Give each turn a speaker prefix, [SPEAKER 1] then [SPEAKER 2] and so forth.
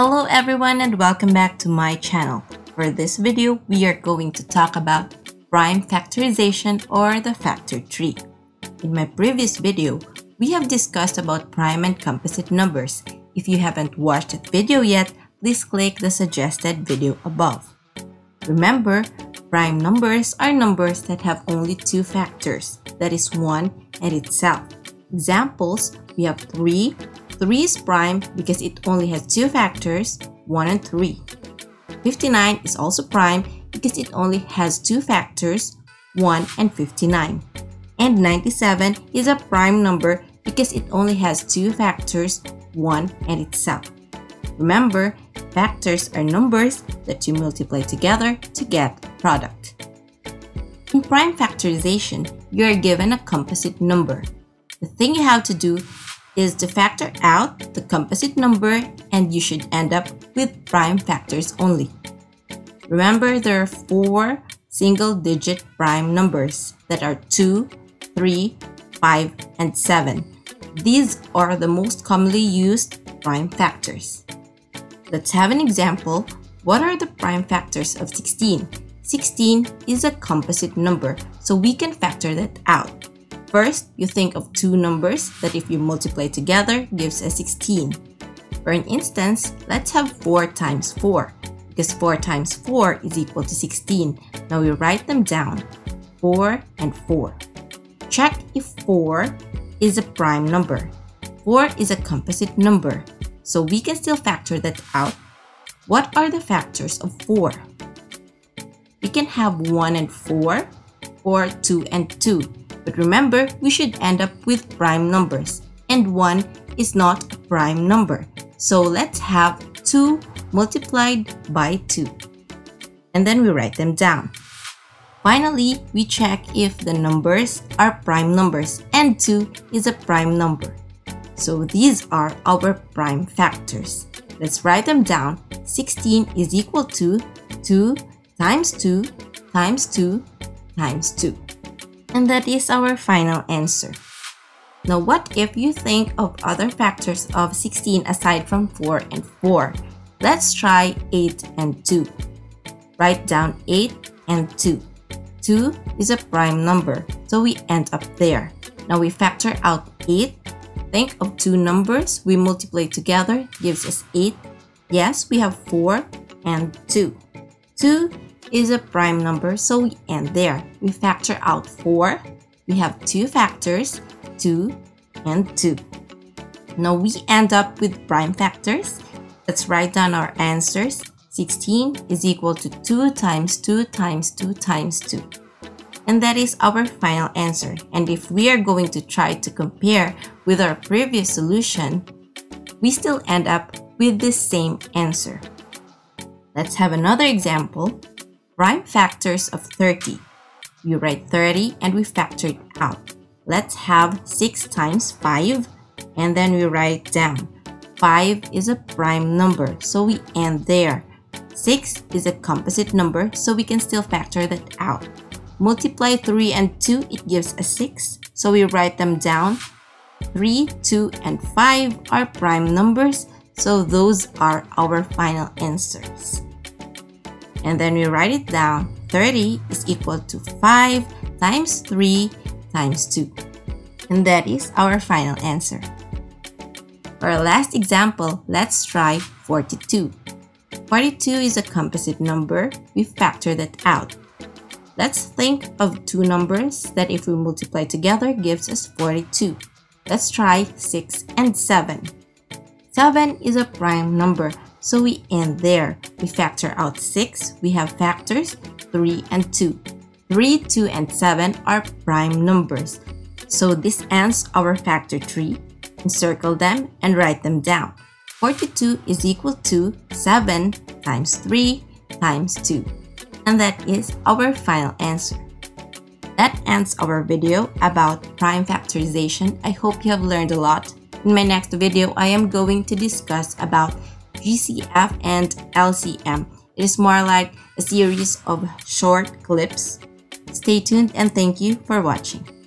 [SPEAKER 1] Hello everyone and welcome back to my channel. For this video, we are going to talk about prime factorization or the factor tree. In my previous video, we have discussed about prime and composite numbers. If you haven't watched that video yet, please click the suggested video above. Remember, prime numbers are numbers that have only two factors, that is 1 and itself. Examples, we have 3. 3 is prime because it only has two factors, 1 and 3. 59 is also prime because it only has two factors, 1 and 59. And 97 is a prime number because it only has two factors, 1 and itself. Remember, factors are numbers that you multiply together to get product. In prime factorization, you are given a composite number. The thing you have to do is to factor out the composite number and you should end up with prime factors only. Remember there are four single-digit prime numbers that are 2, 3, 5, and 7. These are the most commonly used prime factors. Let's have an example. What are the prime factors of 16? 16 is a composite number, so we can factor that out. First, you think of two numbers that if you multiply together gives a 16. For an instance, let's have 4 times 4, because 4 times 4 is equal to 16. Now we write them down, 4 and 4. Check if 4 is a prime number. 4 is a composite number, so we can still factor that out. What are the factors of 4? We can have 1 and 4, or 2 and 2. But remember, we should end up with prime numbers, and 1 is not a prime number. So let's have 2 multiplied by 2. And then we write them down. Finally, we check if the numbers are prime numbers and 2 is a prime number. So these are our prime factors. Let's write them down. 16 is equal to 2 times 2 times 2 times 2. And that is our final answer. Now what if you think of other factors of 16 aside from 4 and 4? Let's try 8 and 2. Write down 8 and 2. 2 is a prime number, so we end up there. Now we factor out 8 Think of two numbers we multiply together gives us 8. Yes, we have 4 and 2. 2 is a prime number, so we end there. We factor out 4. We have two factors, 2 and 2. Now we end up with prime factors. Let's write down our answers. 16 is equal to 2 times 2 times 2 times 2. And that is our final answer. And if we are going to try to compare with our previous solution, we still end up with the same answer. Let's have another example. Prime factors of 30. We write 30 and we factor it out. Let's have 6 times 5 and then we write down. 5 is a prime number, so we end there. 6 is a composite number, so we can still factor that out. Multiply 3 and 2, it gives a 6. So we write them down. 3, 2, and 5 are prime numbers. So those are our final answers. And then we write it down. 30 is equal to 5 times 3 times 2. And that is our final answer. For our last example, let's try 42. 42 is a composite number. We factor that out. Let's think of two numbers that if we multiply together gives us 42. Let's try 6 and 7. 7 is a prime number, so we end there. We factor out 6, we have factors 3 and 2. 3, 2, and 7 are prime numbers. So this ends our factor tree. Encircle them and write them down. 42 is equal to 7 times 3 times 2. And that is our final answer. That ends our video about prime factorization. I hope you have learned a lot. In my next video, I am going to discuss about GCF and LCM. It is more like a series of short clips. Stay tuned and thank you for watching.